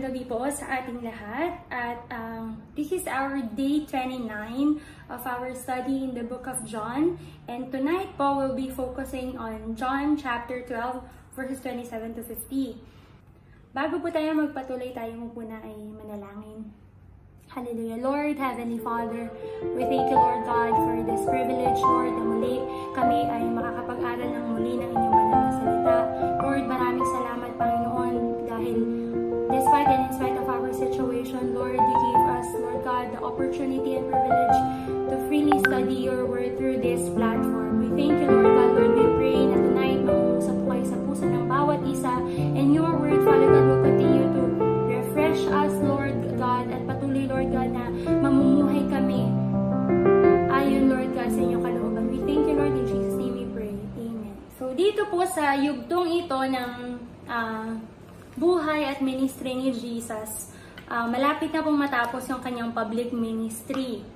Magandang gabi po sa ating lahat at um, this is our day 29 of our study in the book of John and tonight po we'll be focusing on John chapter 12 verses 27 to 50. Bago po tayo magpatuloy tayo muna ay manalangin. Hallelujah. Lord, Heavenly Father, we thank you, Lord God, for this privilege, Lord, na muli kami ay makakapag-aral ng muli ng inyong banal na salita. Lord, maraming salamat, Panginoon, dahil despite and in spite of our situation, Lord, you gave us, Lord God, the opportunity and privilege to freely study your word through this platform. We thank you, Lord God, Lord, we pray na tonight, po kayo sa puso ng bawat isa, and your word, Father God, will continue to refresh us, Lord God, at patuloy, Lord God, na mamumuhay kami ayon, Lord God, sa inyong kalooban. We thank you, Lord, in Jesus' name we pray. Amen. So, dito po sa yugtong ito ng ah, buhay at ministry ni Jesus, ah, malapit na pong matapos yung kanyang public ministry.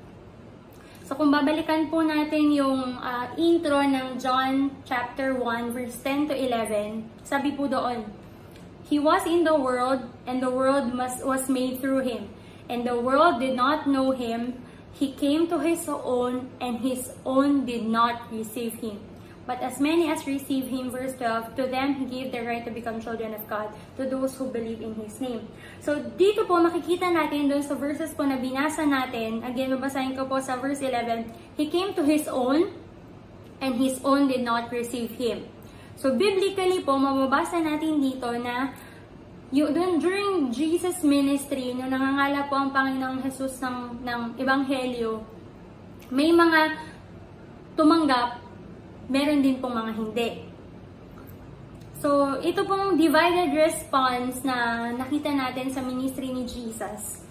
So kung babalikan po natin yung ah, intro ng John chapter 1 verse 10 to 11, sabi po doon, He was in the world and the world must, was made through him, and the world did not know him. He came to his own and his own did not receive him. But as many as receive him, verse 12, to them he gave the right to become children of God, to those who believe in his name. So, dito po makikita natin doon sa verses po na binasa natin, again, babasahin ko po sa verse 11, He came to his own, and his own did not receive him. So, biblically po, mababasa natin dito na yung, dun, during Jesus' ministry, nung nangangala po ang Panginoong Jesus ng, ng Ebanghelyo, may mga tumanggap meron din pong mga hindi. So, ito pong divided response na nakita natin sa ministry ni Jesus.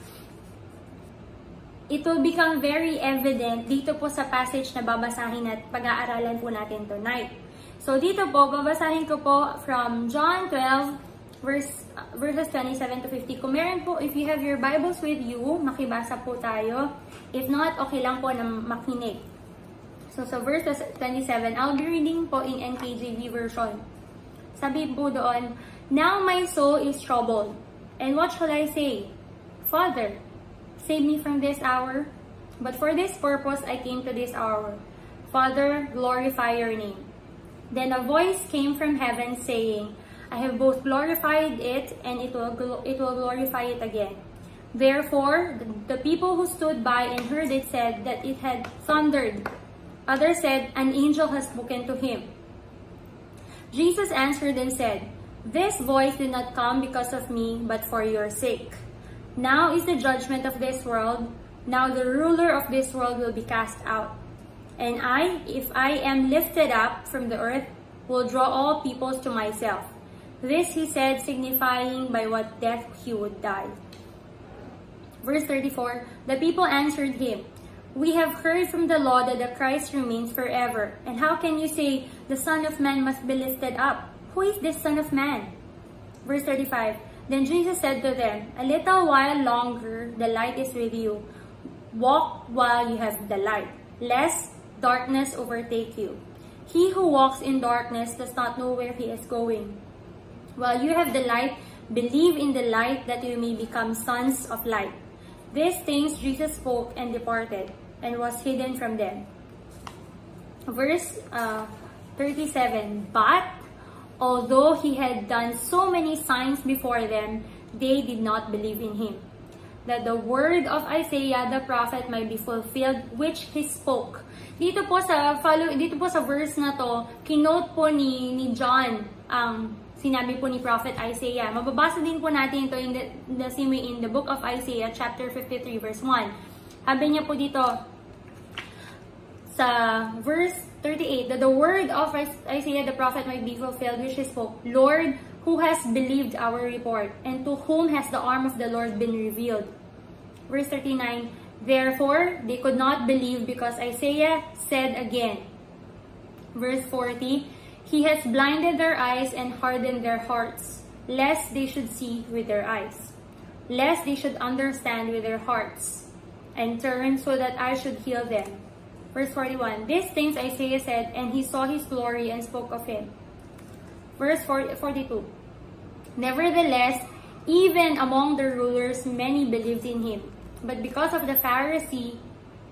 It will become very evident dito po sa passage na babasahin at pag-aaralan po natin tonight. So, dito po, babasahin ko po from John 12, verse, verses 27 to 50. Kung meron po, if you have your Bibles with you, makibasa po tayo. If not, okay lang po na makinig. So, sa verse 27, I'll be reading po in NKJV version. Sabi po doon, Now my soul is troubled, and what shall I say? Father, save me from this hour. But for this purpose I came to this hour. Father, glorify your name. Then a voice came from heaven saying, I have both glorified it, and it will, it will glorify it again. Therefore, the, people who stood by and heard it said that it had thundered. Others said, An angel has spoken to him. Jesus answered and said, This voice did not come because of me, but for your sake. Now is the judgment of this world. Now the ruler of this world will be cast out. And I, if I am lifted up from the earth, will draw all peoples to myself. This he said, signifying by what death he would die. Verse 34 The people answered him, We have heard from the law that the Christ remains forever. And how can you say, The Son of Man must be lifted up? Who is this Son of Man? Verse 35 Then Jesus said to them, A little while longer the light is with you. Walk while you have the light, lest darkness overtake you. He who walks in darkness does not know where he is going. While you have the light, believe in the light that you may become sons of light. These things Jesus spoke and departed, and was hidden from them. Verse uh, 37 But although he had done so many signs before them, they did not believe in him. That the word of Isaiah the prophet might be fulfilled, which he spoke. Dito po sa follow dito po sa verse na to, kinote po ni ni John ang sinabi po ni prophet Isaiah. Mababasa din po natin ito in the, the same way in the book of Isaiah chapter 53 verse 1. Sabi niya po dito sa verse 38 that the word of Isaiah the prophet might be fulfilled which he spoke, Lord, who has believed our report and to whom has the arm of the Lord been revealed? Verse 39 Therefore, they could not believe because Isaiah said again. Verse 40 He has blinded their eyes and hardened their hearts, lest they should see with their eyes, lest they should understand with their hearts, and turn so that I should heal them. Verse 41 These things Isaiah said, and he saw his glory and spoke of him. Verse 42 Nevertheless, Even among the rulers, many believed in him. But because of the Pharisee,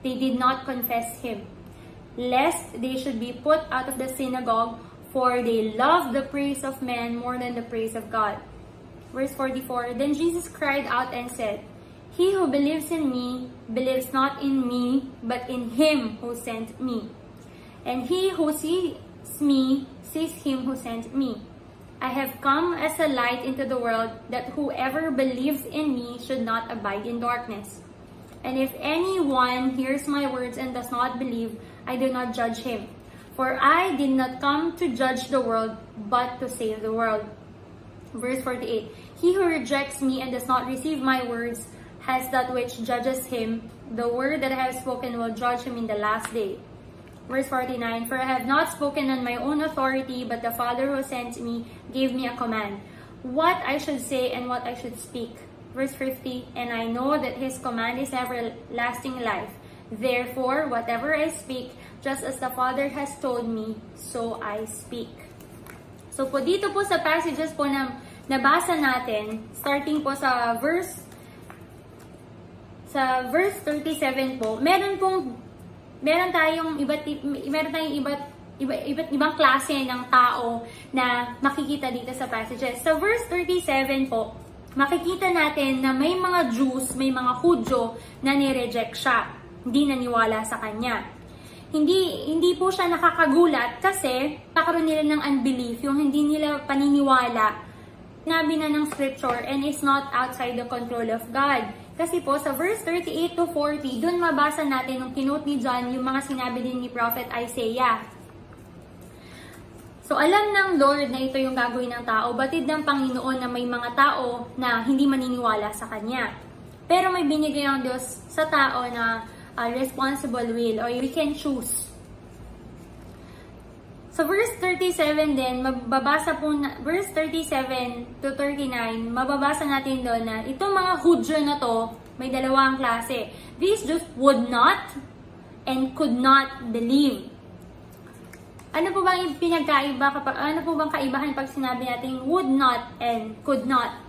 they did not confess him, lest they should be put out of the synagogue, for they loved the praise of men more than the praise of God. Verse 44 Then Jesus cried out and said, He who believes in me believes not in me, but in him who sent me. And he who sees me sees him who sent me. I have come as a light into the world that whoever believes in me should not abide in darkness. And if anyone hears my words and does not believe, I do not judge him. For I did not come to judge the world, but to save the world. Verse 48 He who rejects me and does not receive my words has that which judges him. The word that I have spoken will judge him in the last day. Verse 49, For I have not spoken on my own authority, but the Father who sent me gave me a command, what I should say and what I should speak. Verse 50, And I know that his command is everlasting life. Therefore, whatever I speak, just as the Father has told me, so I speak. So po dito po sa passages po na nabasa natin, starting po sa verse sa verse 37 po, meron pong meron tayong iba't meron tayong iba't iba, iba't ibang klase ng tao na makikita dito sa passages. Sa verse 37 po, makikita natin na may mga Jews, may mga Hudyo na nireject siya. Hindi naniwala sa kanya. Hindi hindi po siya nakakagulat kasi kakaroon nila ng unbelief, yung hindi nila paniniwala. Nabi na ng scripture and is not outside the control of God. Kasi po, sa verse 38 to 40, dun mabasa natin nung kinote ni John yung mga sinabi din ni Prophet Isaiah. So, alam ng Lord na ito yung gagawin ng tao, batid ng Panginoon na may mga tao na hindi maniniwala sa Kanya. Pero may binigay ang Diyos sa tao na uh, responsible will or we can choose So verse 37 din, mababasa po na, verse 37 to 39, mababasa natin doon na itong mga Hudyo na to, may dalawang klase. These just would not and could not believe. Ano po bang pinagkaiba kapag, ano po bang kaibahan pag sinabi natin would not and could not?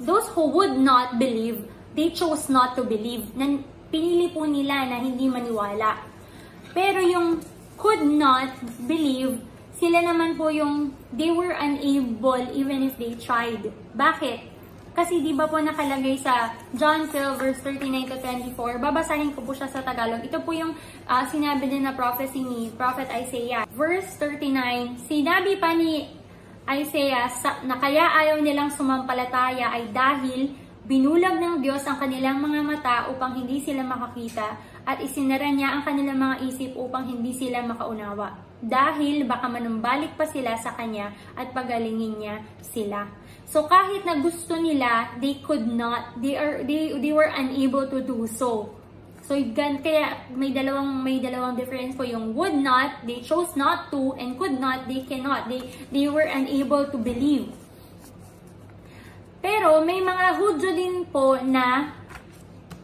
Those who would not believe, they chose not to believe. Nan, pinili po nila na hindi maniwala. Pero yung could not believe, sila naman po yung they were unable even if they tried. Bakit? Kasi di ba po nakalagay sa John 12 verse 39 to 24, babasahin ko po siya sa Tagalog. Ito po yung uh, sinabi din na prophecy ni Prophet Isaiah. Verse 39, sinabi pa ni Isaiah na kaya ayaw nilang sumampalataya ay dahil binulag ng Diyos ang kanilang mga mata upang hindi sila makakita at isinara niya ang kanilang mga isip upang hindi sila makaunawa. Dahil baka manumbalik pa sila sa kanya at pagalingin niya sila. So kahit na gusto nila, they could not, they are they they were unable to do so. So gan kaya may dalawang may dalawang difference po yung would not, they chose not to and could not, they cannot. They they were unable to believe. Pero may mga Hudyo din po na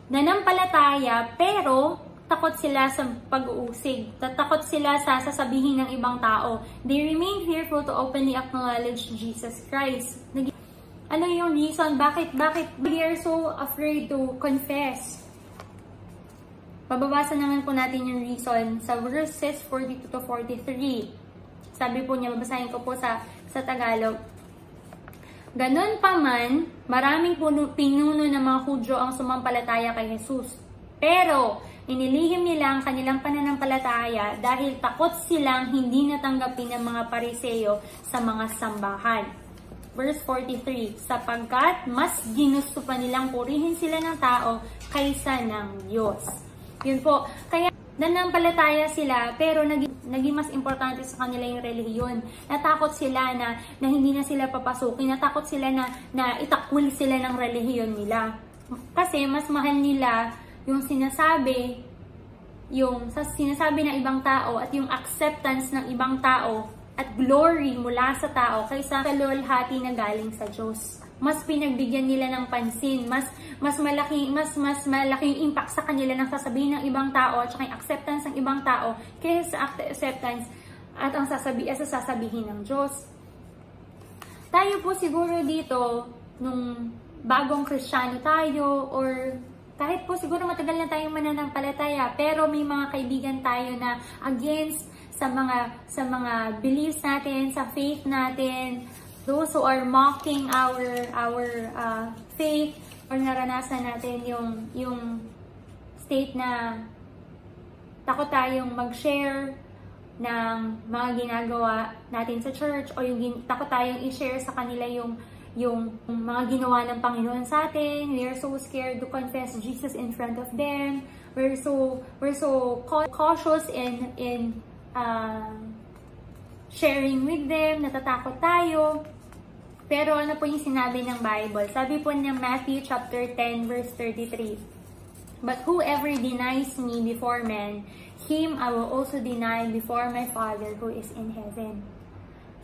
nanampalataya pero takot sila sa pag-uusig. Tatakot sila sa sasabihin ng ibang tao. They remain fearful to openly acknowledge Jesus Christ. Ano yung reason? Bakit, bakit they are so afraid to confess? Pababasa naman po natin yung reason sa verses 42 to 43. Sabi po niya, babasahin ko po sa, sa Tagalog. Ganon pa man, maraming puno, pinuno ng mga Hudyo ang sumampalataya kay Jesus. Pero, inilihim nila ang kanilang pananampalataya dahil takot silang hindi natanggapin ng mga pariseyo sa mga sambahan. Verse 43, sapagkat mas ginusto pa nilang purihin sila ng tao kaysa ng Diyos. Yun po. Kaya, nanampalataya sila pero naging, naging mas importante sa kanila yung relihiyon. Natakot sila na, na hindi na sila papasukin. Natakot sila na, na itakwil sila ng relihiyon nila. Kasi mas mahal nila yung sinasabi, yung sa sinasabi ng ibang tao at yung acceptance ng ibang tao at glory mula sa tao kaysa kalulhati na galing sa Diyos mas pinagbigyan nila ng pansin, mas mas malaki mas mas malaking impact sa kanila ng sasabihin ng ibang tao at yung acceptance ng ibang tao kaysa sa acceptance at ang sasabi sa sasabihin ng Diyos. Tayo po siguro dito nung bagong kristyano tayo or kahit po siguro matagal na tayong mananampalataya pero may mga kaibigan tayo na against sa mga sa mga beliefs natin, sa faith natin, those who are mocking our our uh, faith or naranasan natin yung yung state na takot tayong mag-share ng mga ginagawa natin sa church o yung takot tayong i-share sa kanila yung yung mga ginawa ng Panginoon sa atin. We are so scared to confess Jesus in front of them. We're so we're so cautious in in uh, sharing with them. Natatakot tayo. Pero ano po yung sinabi ng Bible? Sabi po ng Matthew chapter 10 verse 33. But whoever denies me before men, him I will also deny before my Father who is in heaven.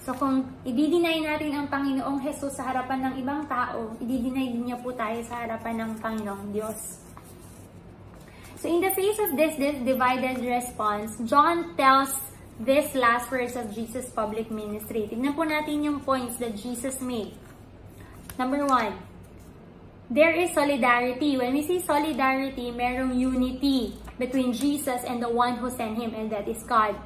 So kung i-deny natin ang Panginoong Jesus sa harapan ng ibang tao, i-deny din niya po tayo sa harapan ng Panginoong Diyos. So in the face of this, this divided response, John tells this last verse of Jesus' public ministry. Tignan po natin yung points that Jesus made. Number one, there is solidarity. When we say solidarity, merong unity between Jesus and the one who sent Him, and that is God.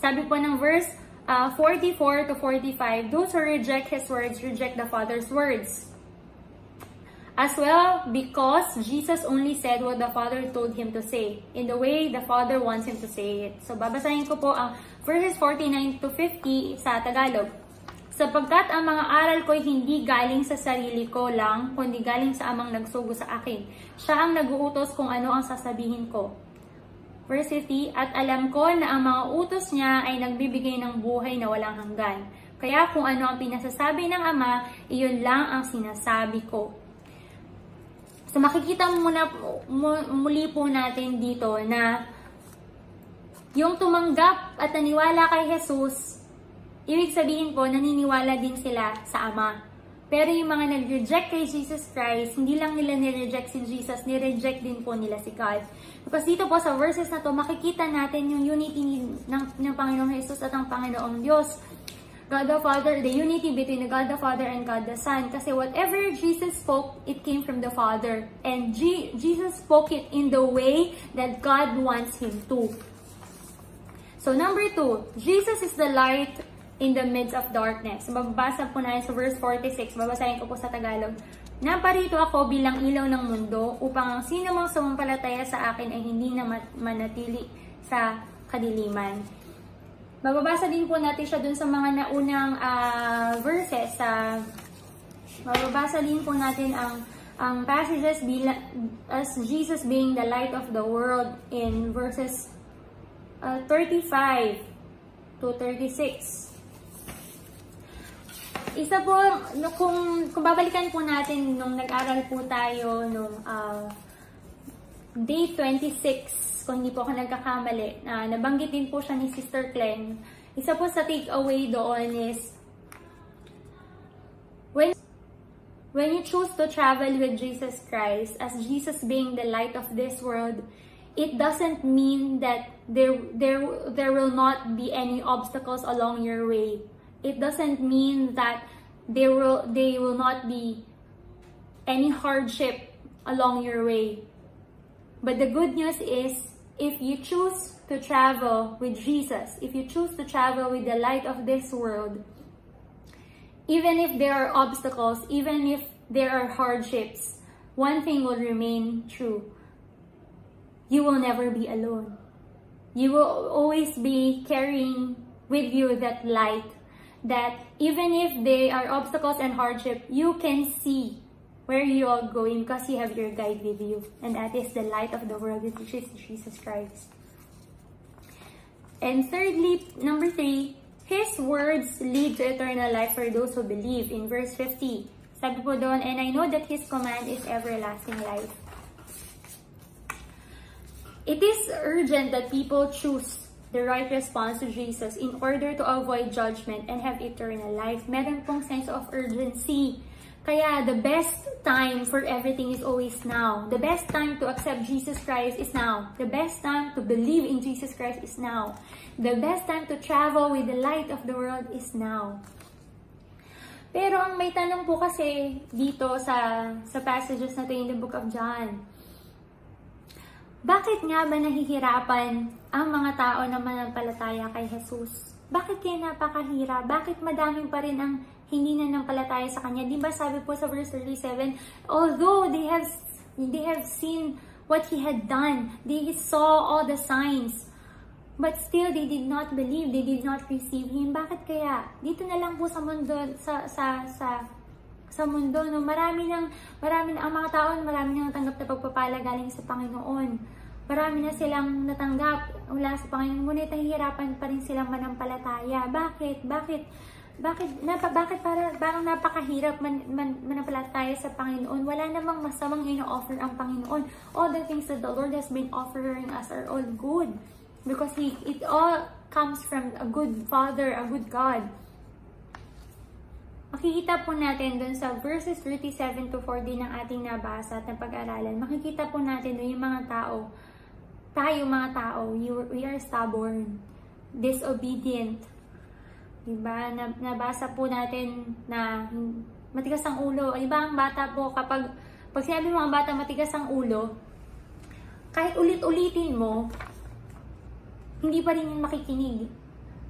Sabi po ng verse uh, 44 to 45, those who reject His words reject the Father's words. As well, because Jesus only said what the Father told Him to say, in the way the Father wants Him to say it. So, babasahin ko po ang verses 49 to 50 sa Tagalog. Sapagkat ang mga aral ko'y hindi galing sa sarili ko lang, kundi galing sa amang nagsugo sa akin. Siya ang naguutos kung ano ang sasabihin ko. Verse 50, At alam ko na ang mga utos niya ay nagbibigay ng buhay na walang hanggan. Kaya kung ano ang pinasasabi ng Ama, iyon lang ang sinasabi ko. So makikita muna muli po natin dito na yung tumanggap at naniwala kay Jesus, ibig sabihin po naniniwala din sila sa Ama. Pero yung mga nag-reject kay Jesus Christ, hindi lang nila nireject si Jesus, nireject din po nila si God. Because dito po sa verses na to, makikita natin yung unity ng, ng Panginoong Jesus at ng Panginoong Diyos. God the Father, the unity between God the Father and God the Son. Kasi whatever Jesus spoke, it came from the Father. And G Jesus spoke it in the way that God wants Him to. So number two, Jesus is the light in the midst of darkness. Mababasa po na sa verse 46. Babasahin ko po sa Tagalog. Naparito ako bilang ilaw ng mundo upang ang sino mang sumampalataya sa akin ay hindi na manatili sa kadiliman. Mababasa din po natin siya dun sa mga naunang uh, verses. Uh, mababasa din po natin ang ang passages bila, as Jesus being the light of the world in verses uh, 35 to 36 isa po, no, kung, kung babalikan po natin nung nag-aral po tayo nung uh, day 26, kung hindi po ako nagkakamali, na uh, nabanggit din po siya ni Sister Clem. Isa po sa takeaway doon is, when, when you choose to travel with Jesus Christ, as Jesus being the light of this world, it doesn't mean that there, there, there will not be any obstacles along your way it doesn't mean that there will they will not be any hardship along your way. But the good news is if you choose to travel with Jesus, if you choose to travel with the light of this world, even if there are obstacles, even if there are hardships, one thing will remain true. You will never be alone. You will always be carrying with you that light that even if they are obstacles and hardship, you can see where you are going because you have your guide with you. And that is the light of the world, which is Jesus Christ. And thirdly, number three, His words lead to eternal life for those who believe. In verse 50, sabi po doon, And I know that His command is everlasting life. It is urgent that people choose the right response to Jesus in order to avoid judgment and have eternal life. Meron pong sense of urgency. Kaya the best time for everything is always now. The best time to accept Jesus Christ is now. The best time to believe in Jesus Christ is now. The best time to travel with the light of the world is now. Pero ang may tanong po kasi dito sa, sa passages na to in the book of John, bakit nga ba nahihirapan ang mga tao na manampalataya kay Jesus? Bakit kaya napakahirap? Bakit madaming pa rin ang hindi na nampalataya sa Kanya? Di ba sabi po sa verse 37, although they have, they have seen what He had done, they saw all the signs, But still, they did not believe, they did not receive Him. Bakit kaya? Dito na lang po sa mundo, sa, sa, sa, sa mundo, no? marami nang, marami na, ang mga tao, marami nang natanggap na pagpapala galing sa Panginoon. Marami na silang natanggap mula sa Panginoon, ngunit nahihirapan pa rin silang manampalataya. Bakit? Bakit? Bakit, napa, bakit para, parang napakahirap man, man, manampalataya sa Panginoon? Wala namang masamang ino-offer ang Panginoon. All the things that the Lord has been offering us are all good. Because he, it all comes from a good Father, a good God. Makikita po natin dun sa verses 37 to 40 ng ating nabasa at napag-aralan, makikita po natin dun yung mga tao, tayo mga tao, we are stubborn, disobedient. Diba? Nabasa po natin na matigas ang ulo. Diba ang bata po kapag, pag sinabi mo ang bata matigas ang ulo, kahit ulit-ulitin mo, hindi pa rin yung makikinig.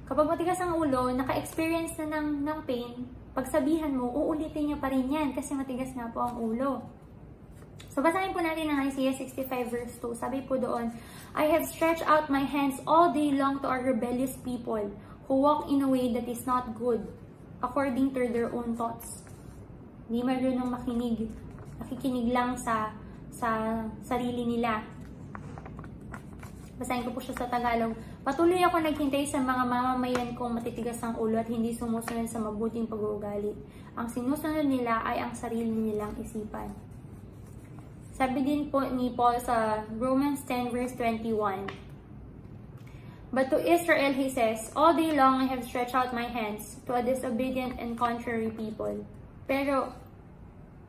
Kapag matigas ang ulo, naka-experience na ng, ng pain, pagsabihan mo, uulitin niya pa rin yan kasi matigas nga po ang ulo. So, basahin po natin ang Isaiah 65 verse 2. Sabi po doon, I have stretched out my hands all day long to our rebellious people who walk in a way that is not good, according to their own thoughts. Hindi marunong makinig. Nakikinig lang sa sa sarili nila. Basahin ko po siya sa Tagalog. Patuloy ako naghintay sa mga mamamayan kong matitigas ang ulo at hindi sumusunod sa mabuting pag-uugali. Ang sinusunod nila ay ang sarili nilang isipan. Sabi din po ni Paul sa Romans 10 verse 21. But to Israel he says, All day long I have stretched out my hands to a disobedient and contrary people. Pero,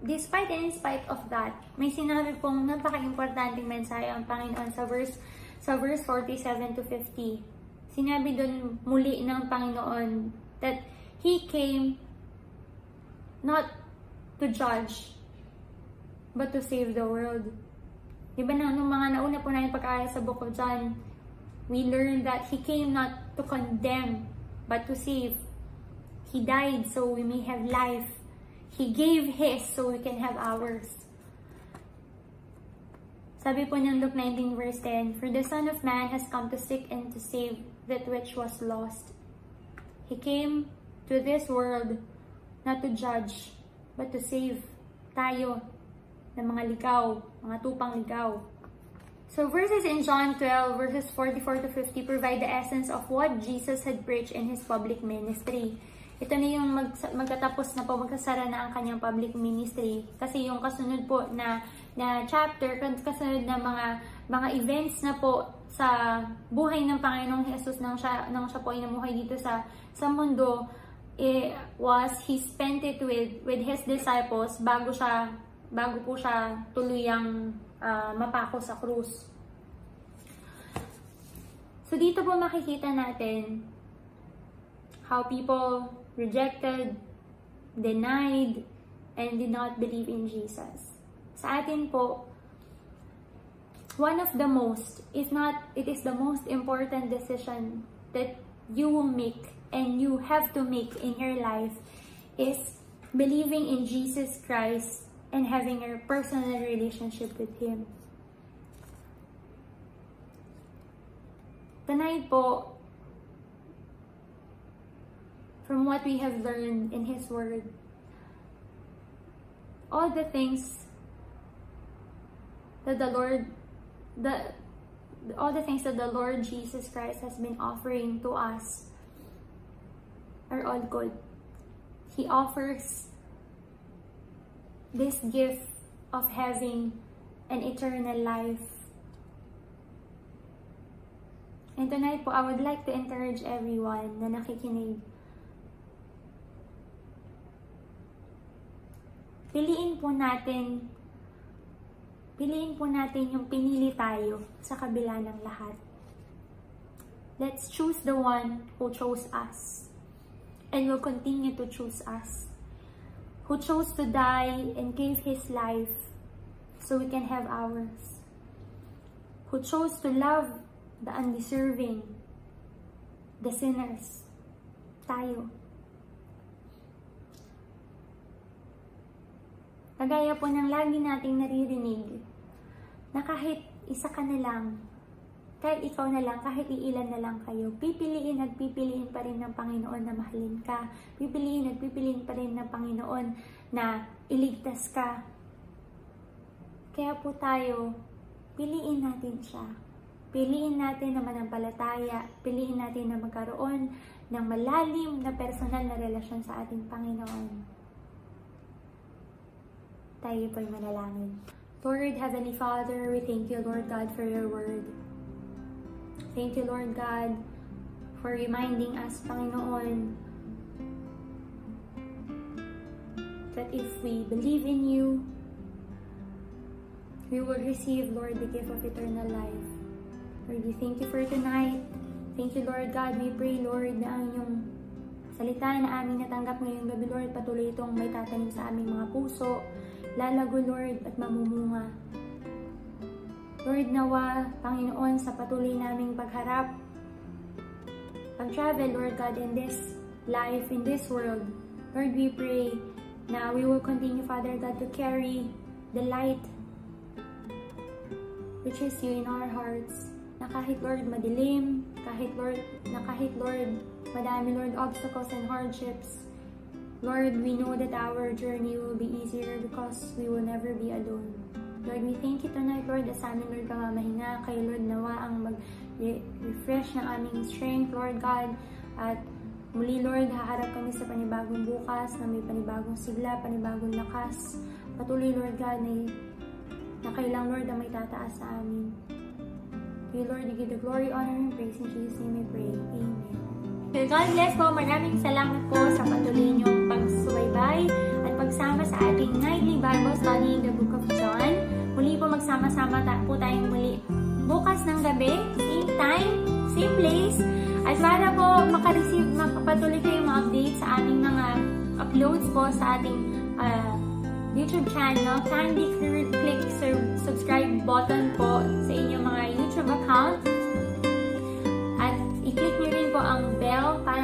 despite and in spite of that, may sinabi pong napaka-importanting mensahe ang Panginoon sa verse sa verse 47 to 50, sinabi doon muli ng Panginoon that He came not to judge, but to save the world. Di ba na, nung mga nauna po namin pag sa Book of John, we learned that He came not to condemn, but to save. He died so we may have life. He gave His so we can have ours. Sabi po ng Luke 19 verse 10, For the Son of Man has come to seek and to save that which was lost. He came to this world not to judge, but to save tayo ng mga ligaw, mga tupang ligaw. So verses in John 12 verses 44 to 50 provide the essence of what Jesus had preached in His public ministry. Ito na yung mag, magtatapos na po, magkasara na ang kanyang public ministry. Kasi yung kasunod po na na chapter, kasunod na mga mga events na po sa buhay ng Panginoong Jesus nang siya, nang siya po ay namuhay dito sa, sa mundo, it was he spent it with, with his disciples bago siya bago po siya tuluyang uh, mapako sa krus. So dito po makikita natin how people rejected, denied, and did not believe in Jesus sa atin po, one of the most, if not, it is the most important decision that you will make and you have to make in your life is believing in Jesus Christ and having a personal relationship with Him. Tonight po, from what we have learned in His Word, all the things that the Lord, the all the things that the Lord Jesus Christ has been offering to us are all good. He offers this gift of having an eternal life. And tonight po, I would like to encourage everyone na nakikinig. Piliin po natin Piliin po natin yung pinili tayo sa kabila ng lahat. Let's choose the one who chose us and will continue to choose us. Who chose to die and gave His life so we can have ours, who chose to love the undeserving, the sinners, tayo. Kagaya po ng lagi nating naririnig na kahit isa ka na lang, kahit ikaw na lang, kahit iilan na lang kayo, pipiliin at pipiliin pa rin ng Panginoon na mahalin ka. Pipiliin at pipiliin pa rin ng Panginoon na iligtas ka. Kaya po tayo, piliin natin siya. Piliin natin na manampalataya. Piliin natin na magkaroon ng malalim na personal na relasyon sa ating Panginoon. Tayo po'y manalangin. Lord, Heavenly Father, we thank you, Lord God, for your word. Thank you, Lord God, for reminding us, Panginoon, that if we believe in you, we will receive, Lord, the gift of eternal life. Lord, we thank you for tonight. Thank you, Lord God. We pray, Lord, na ang inyong salita na aming natanggap ngayong gabi, Lord, patuloy itong may tatanim sa aming mga puso, lalago, Lord, at mamumunga. Lord, nawa, Panginoon, sa patuloy naming pagharap, pag-travel, Lord God, in this life, in this world, Lord, we pray na we will continue, Father God, to carry the light which is you in our hearts, na kahit, Lord, madilim, kahit, Lord, na kahit, Lord, madami, Lord, obstacles and hardships, Lord, we know that our journey will be easier because we will never be alone. Lord, we thank you tonight, Lord, as amin, Lord, pamamahinga kay Lord, nawa ang mag-refresh ng aming strength, Lord God, at muli, Lord, haharap kami sa panibagong bukas, na may panibagong sigla, panibagong lakas. Patuloy, Lord God, na, na kailang, Lord, na may tataas sa amin. You, Lord, give the glory, honor, and praise. In Jesus' name we pray. Amen. God bless po. Maraming salamat po sa patuloy niyong pagsubaybay at pagsama sa ating nightly Bible study in the Book of John. Muli po magsama-sama po tayong muli bukas ng gabi, same time, same place. At para po makareceive, makapatuloy kayo mga updates sa aming mga uploads po sa ating uh, YouTube channel, kindly click subscribe button po sa inyong mga YouTube account i-click nyo rin po ang bell para